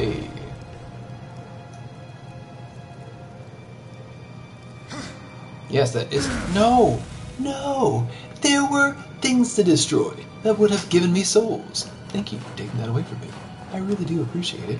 Hey. Yes, that is. No! No! There were things to destroy that would have given me souls. Thank you for taking that away from me. I really do appreciate it.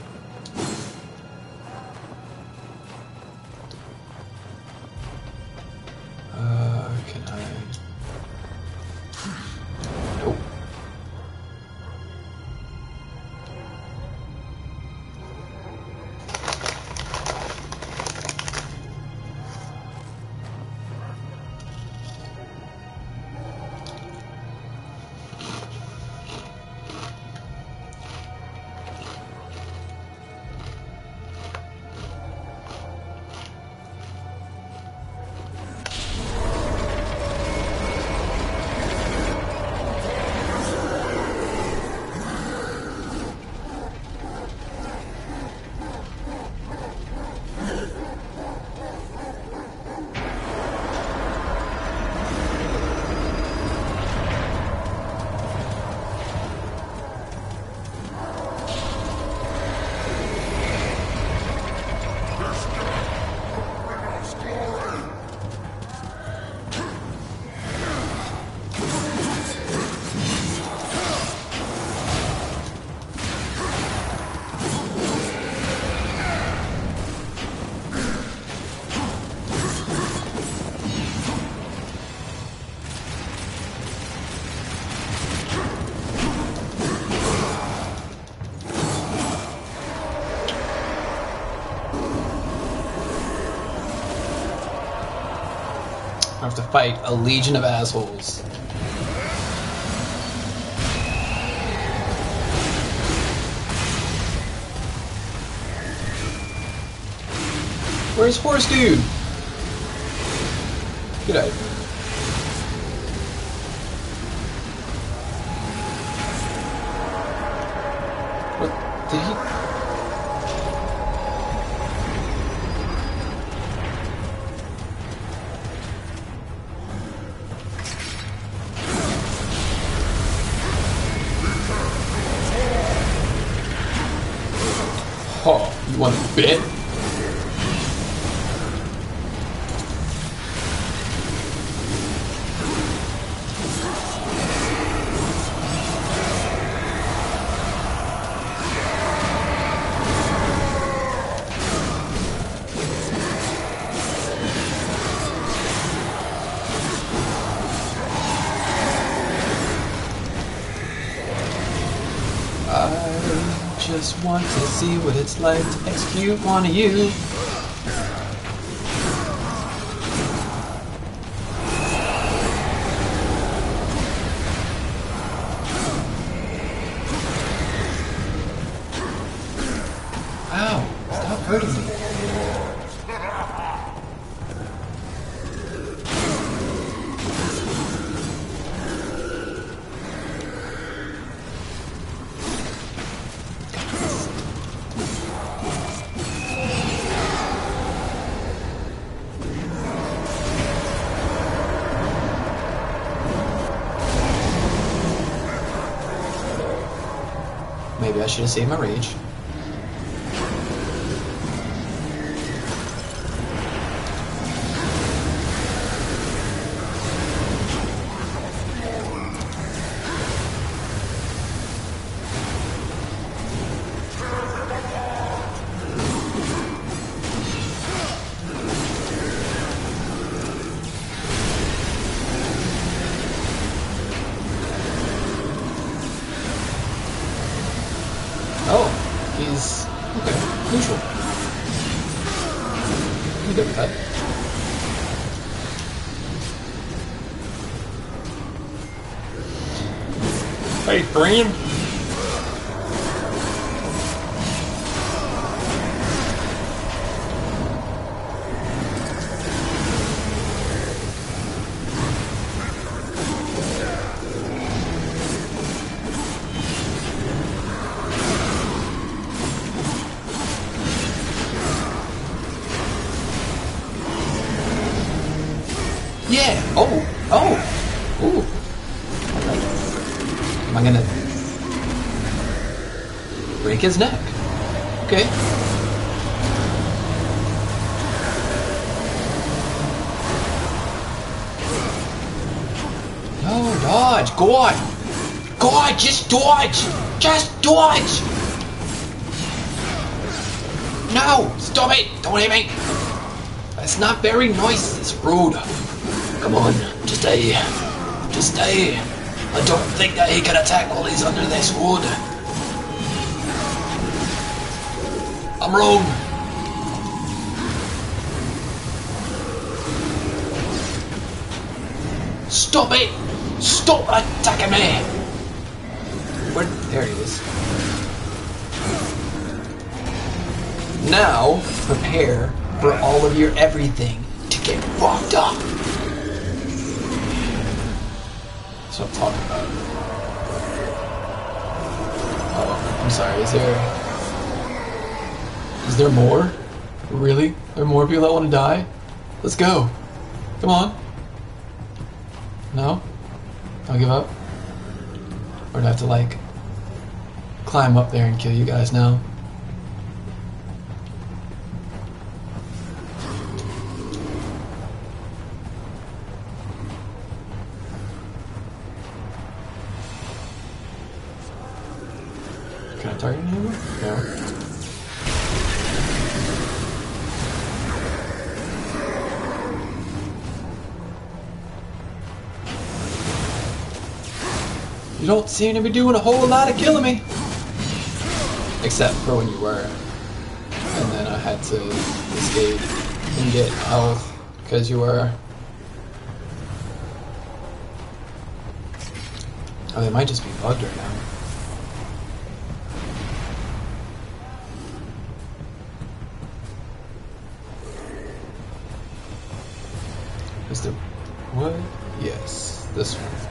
I have to fight a legion of assholes. Where's Horse Dude? Good eye. Just want to see what it's like to execute one of you. Maybe I should have saved my rage. Hey, break his neck? Okay. No, dodge. Go on. Go on, just dodge. Just dodge. No, stop it. Don't hit me. That's not very nice, this road. Come on, just stay. Just stay. I don't think that he can attack while he's under this wood. I'm wrong. Stop it! Stop attacking me! Where, there he is. Now, prepare for all of your everything to get fucked up. That's what I'm talking about. Oh, I'm sorry, is there... Is there more? Really? Are more people that want to die? Let's go. Come on. No? I'll give up? Or do I have to, like, climb up there and kill you guys now? You don't seem to be doing a whole lot of killing me. Except for when you were. And then I had to escape and get health because you were. Oh, they might just be bugged right now. Is there. What? Yes, this one.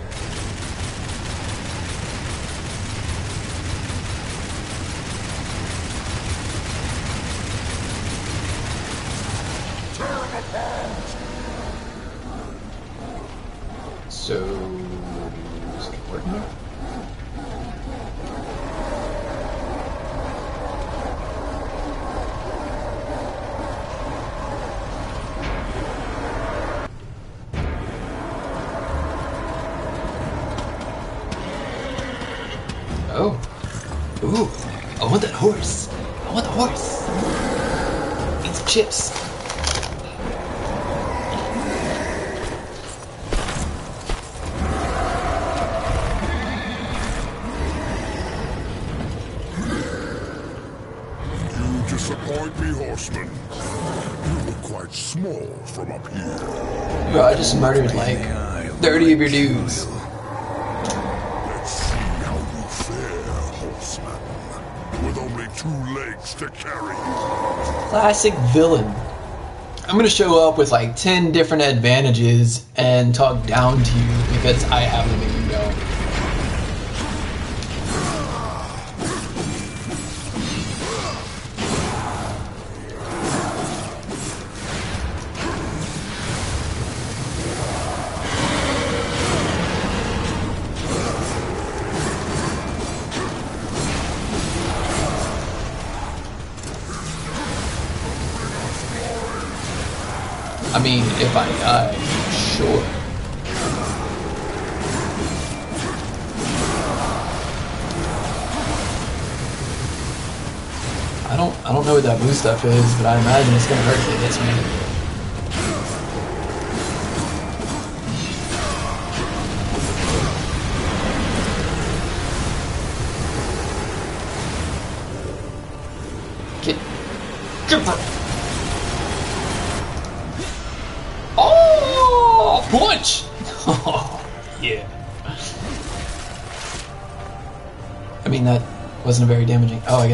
So, is it working? Oh. Ooh. I want that horse. I want the horse. Eat some chips. You disappoint me, horseman. You look quite small from up here. Bro, I just murdered like 30 of your dudes. Classic villain. I'm gonna show up with like 10 different advantages and talk down to you because I have them I mean, if I die, sure. I don't I don't know what that blue stuff is, but I imagine it's gonna hurt if it hits me.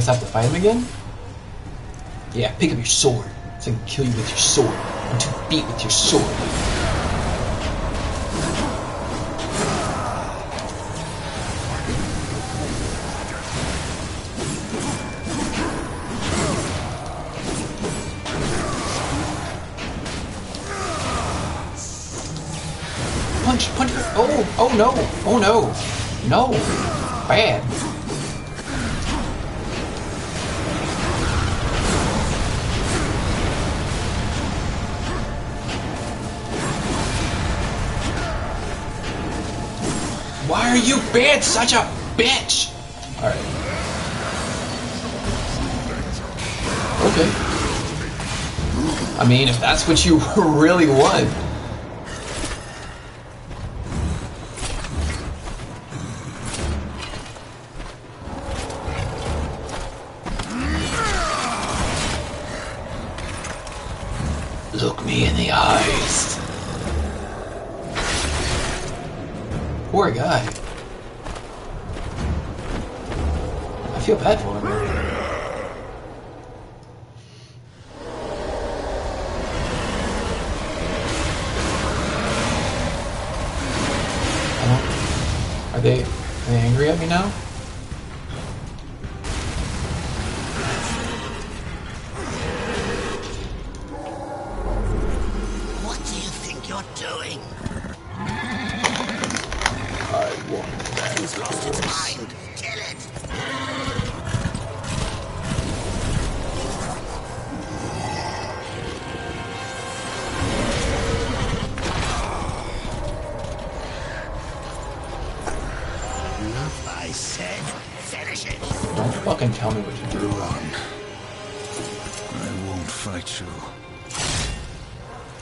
Guess I have to fight him again? Yeah, pick up your sword so I can kill you with your sword. I'm too beat with your sword. Punch, punch. Oh, oh no. Oh no. No. Bad. You being such a bitch? Alright. Okay. I mean, if that's what you really want. Look me in the eyes. Poor guy. Feel bad for him. Are they? Are they angry at me now? Enough, I said. Finish it. Don't fucking tell me what to do. Run. I won't fight you.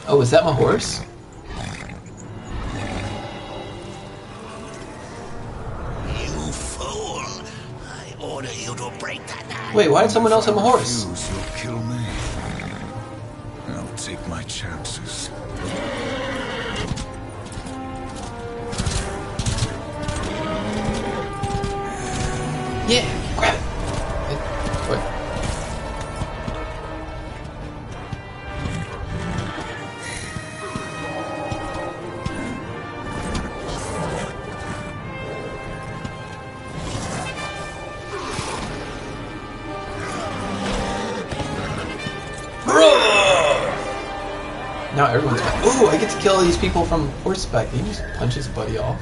Oh, is that my horse? You fool. I order you to break that knife. Wait, why did someone else have a horse? Refuse, you'll kill me. I'll take my chances. These people from horseback. He just punch his buddy off.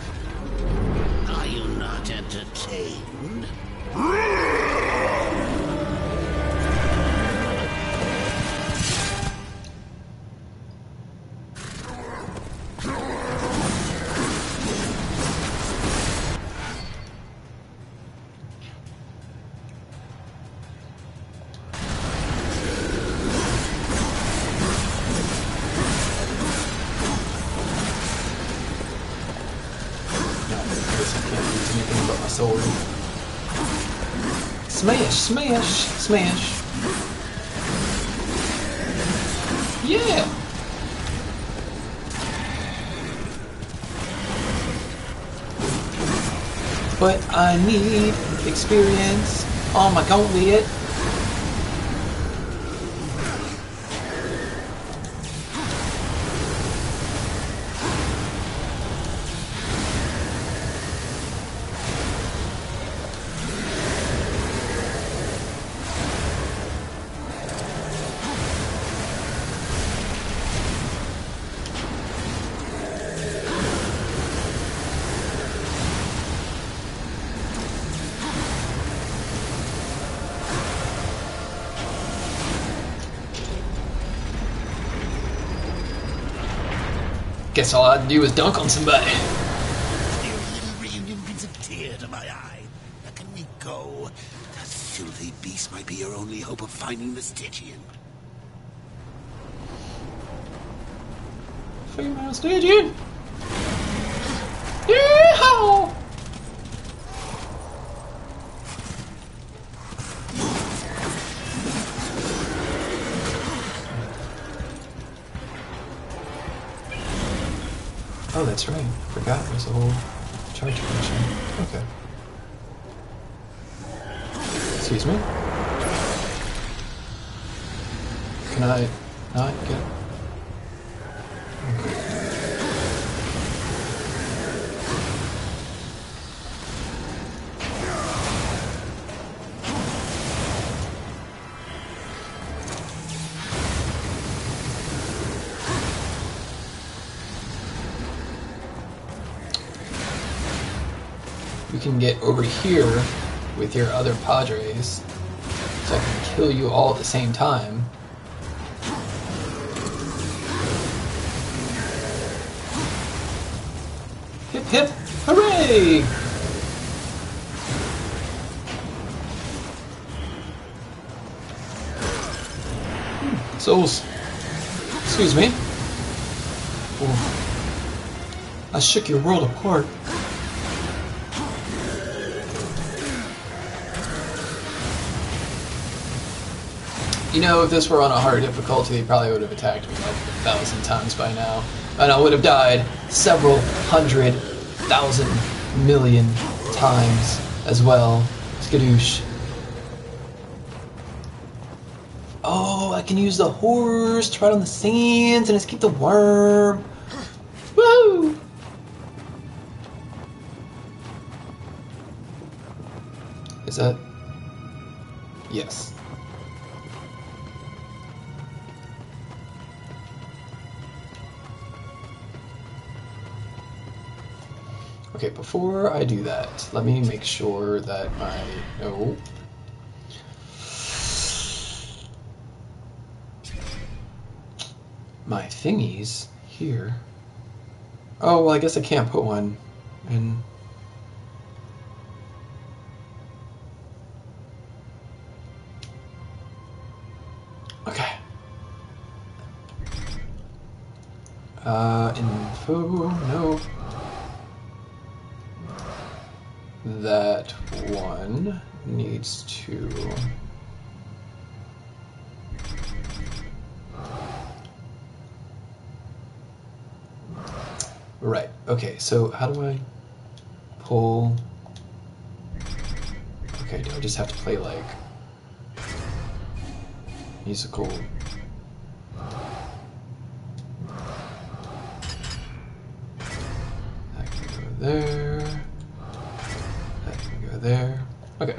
Are you not entertained? Smash, smash. Yeah! But I need experience on my gauntlet. Guess all I had to do was dunk on somebody. Little reunion brings a tear to my eye. Now can we go? That filthy beast might be your only hope of finding the Stygian. Female Stygian! Oh, that's right. I Forgot there's a whole charge connection. Okay. Excuse me? Can I not get... can get over here with your other Padres, so I can kill you all at the same time. Hip hip! Hooray! Hmm, Souls. Excuse me. Ooh. I shook your world apart. You know, if this were on a hard difficulty, he probably would have attacked me like a thousand times by now. And I would have died several hundred thousand million times as well. Skadoosh. Oh, I can use the horse to ride on the sands and escape the worm. Woo! Is that? Okay, before I do that, let me make sure that my no. My thingies here. Oh, well, I guess I can't put one in. Okay. Uh, info, no. That one needs to. Right, okay, so how do I pull. Okay, do I just have to play like. musical. That can go there. There. Okay.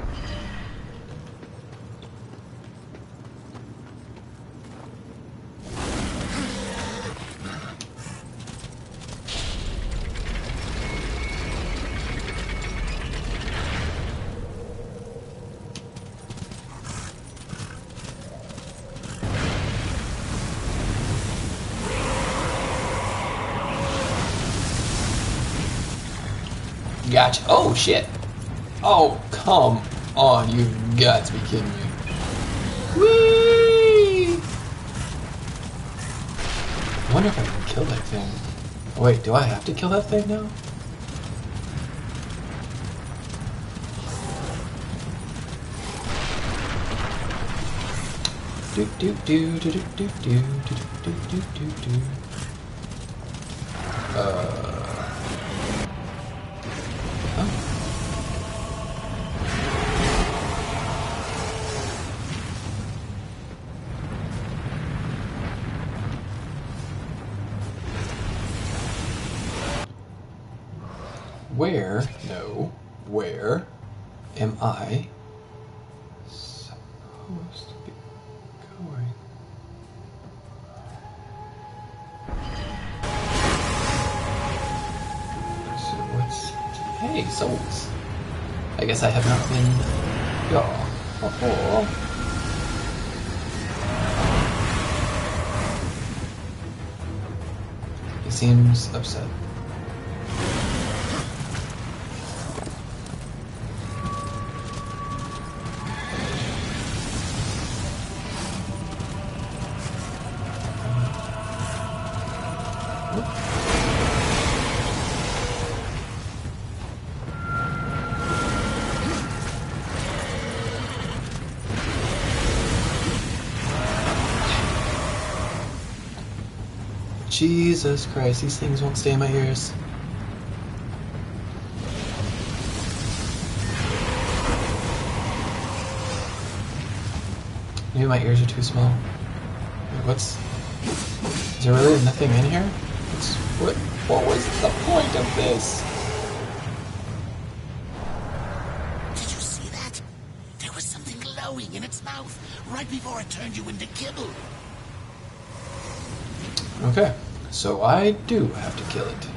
Gotcha. Oh shit. Oh come on! You've got to be kidding me. Whee! I wonder if I can kill that thing. Oh, wait, do I have to kill that thing now? Do do do do do do do do do do do do. Uh. I supposed to be going? So what's. Hey, souls. I guess I have not been. Yeah. Oh. He seems upset. Jesus Christ, these things won't stay in my ears. Maybe my ears are too small. What's. Is there really nothing in here? What's, what, what was the point of this? Did you see that? There was something glowing in its mouth right before it turned you into kibble. Okay, so I do have to kill it.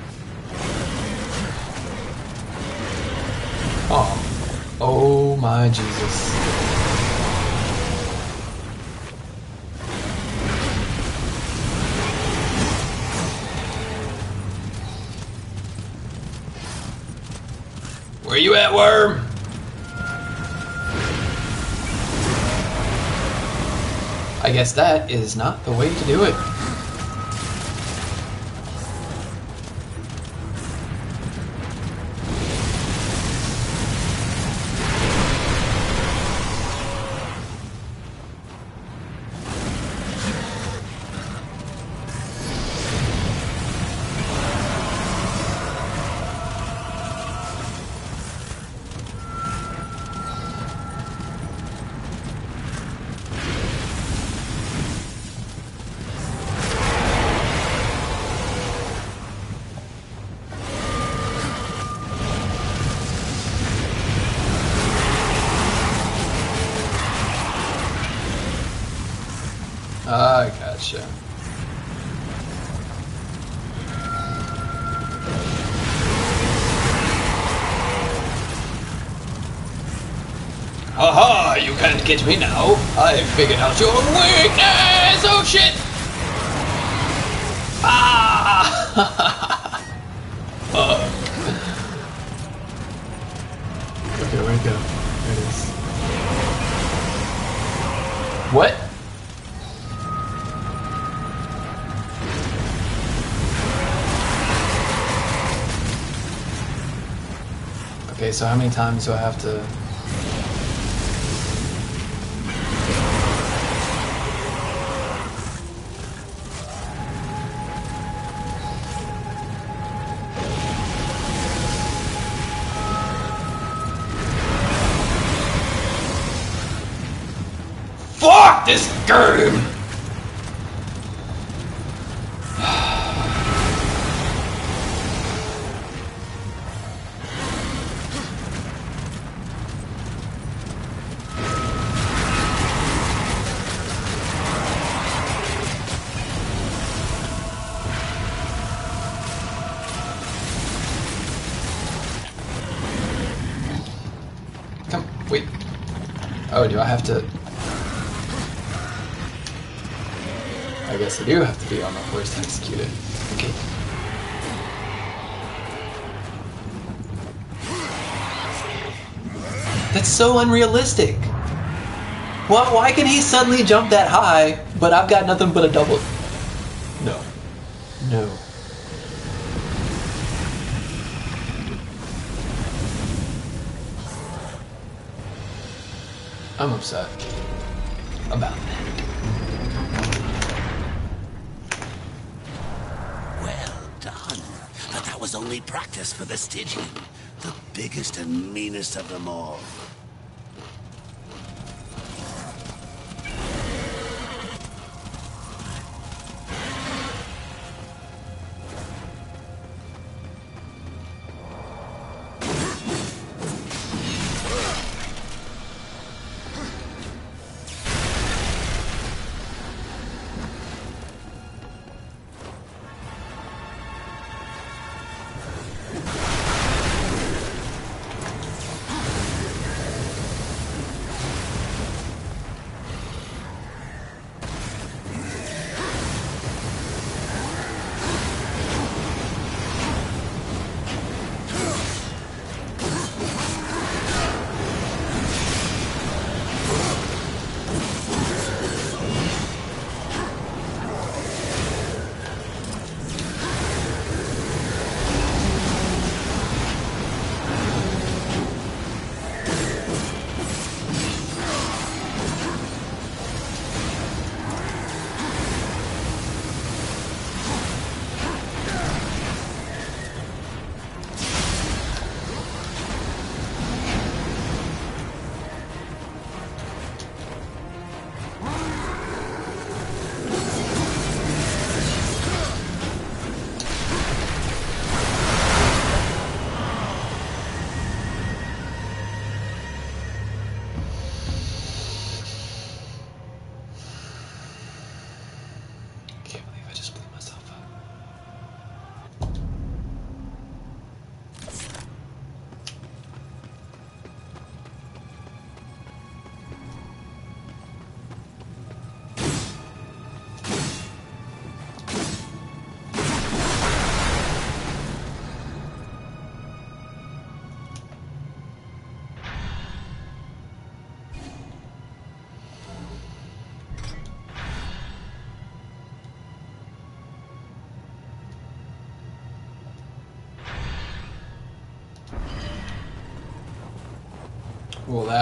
Oh, oh my Jesus. Where you at, worm? I guess that is not the way to do it. Gotcha. Haha, you can't get me now. I've figured out your weakness! Oh shit! Ah! so how many times do I have to... Fuck this game! Have to? I guess I do have to be on the horse to execute it. Okay. That's so unrealistic. Why, why can he suddenly jump that high, but I've got nothing but a double? No. No. I'm upset about that. Well done. But that was only practice for the Stygian, the biggest and meanest of them all.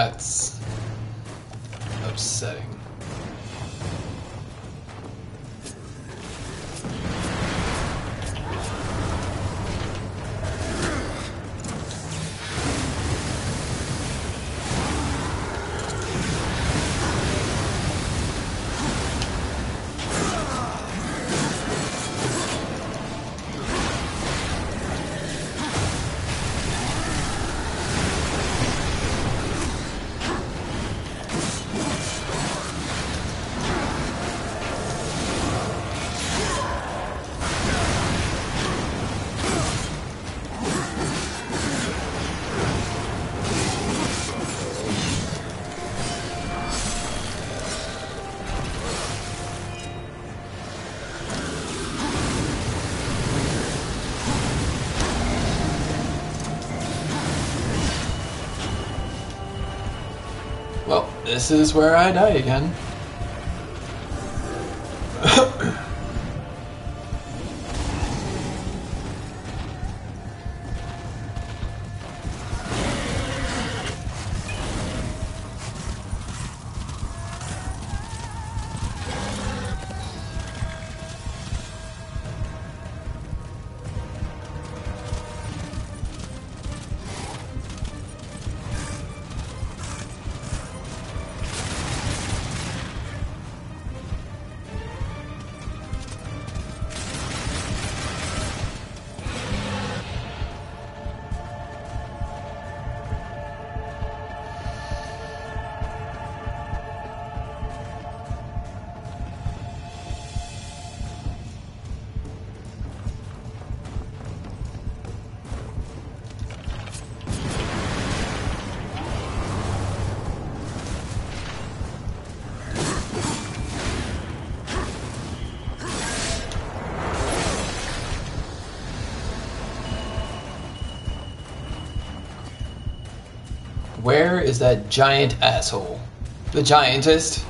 That's upsetting. This is where I die again. Where is that giant asshole? The giantest?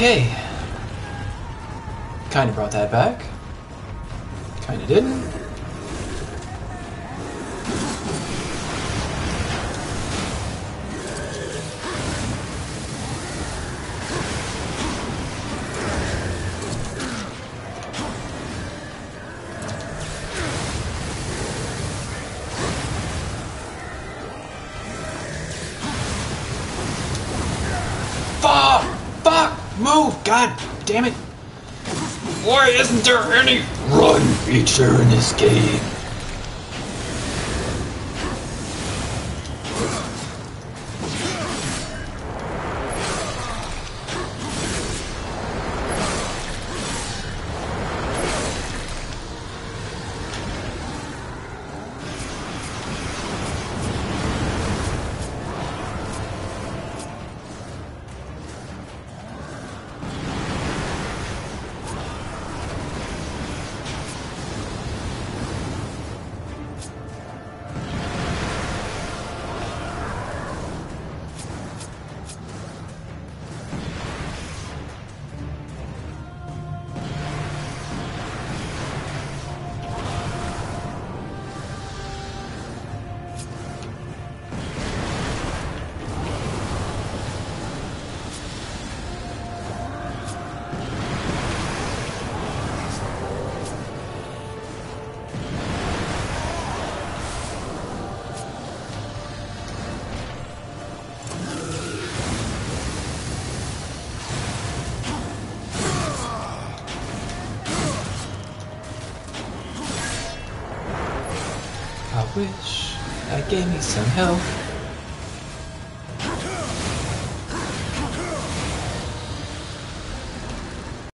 Okay. God damn it! Why isn't there any run feature in this game? Gave me some help.